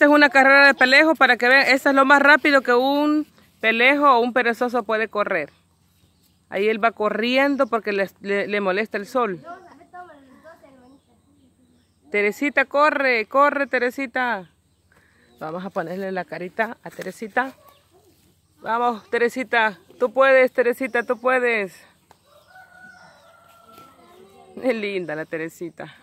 Esta es una carrera de pelejo para que vean, esta es lo más rápido que un pelejo o un perezoso puede correr. Ahí él va corriendo porque le, le molesta el sol. Teresita, corre, corre, Teresita. Vamos a ponerle la carita a Teresita. Vamos, Teresita. Tú puedes, Teresita, tú puedes. Es linda la Teresita.